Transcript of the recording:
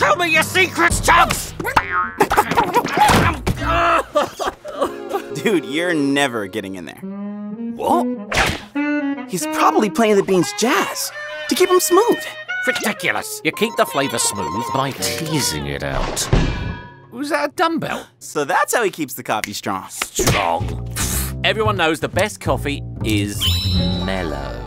Tell me your secrets, Chugs! Dude, you're never getting in there. What? He's probably playing the beans jazz to keep him smooth. Ridiculous. You keep the flavour smooth by teasing it out. Who's that a dumbbell? So that's how he keeps the coffee strong. Strong. Everyone knows the best coffee is mellow.